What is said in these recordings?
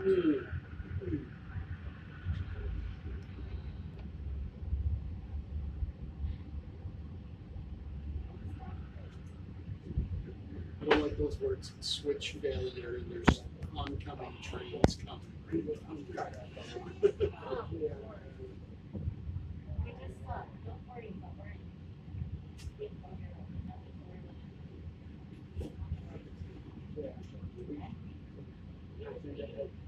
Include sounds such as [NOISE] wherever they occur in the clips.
I don't like those words, switch failure, and there's oncoming trains coming. [LAUGHS] [LAUGHS] [LAUGHS]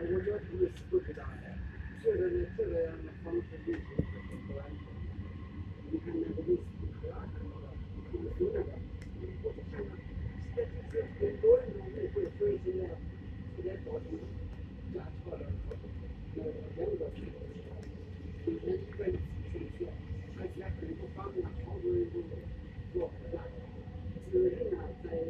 我觉得意思不知道的，这个样的方式运行是很多的。你看那个意思不可啊，什么的，你说那个，过去看到现在就是很多人都误会，所以现在现在造成加错了，那个两个人都错了，每天一个人正确，而且很不方便，好多人都做不了，只有人呢在。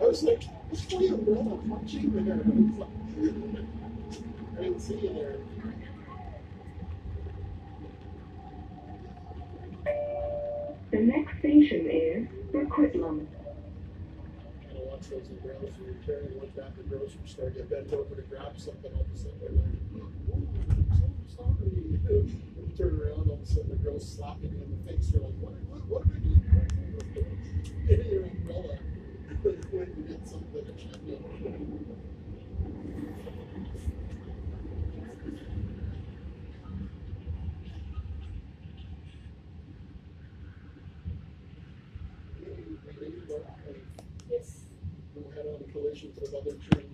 I was like, punching there. I didn't see there. The next station is Burquitlam. Watch those umbrellas when you're one back to grocery store, get bent over to grab something, all of a sudden you're like, oh, so sorry. You turn around, all of a sudden the girl's slapping you in the face. You're like, what, what, what am I doing? Get your umbrella. when you get something that should be. Yes. We'll head on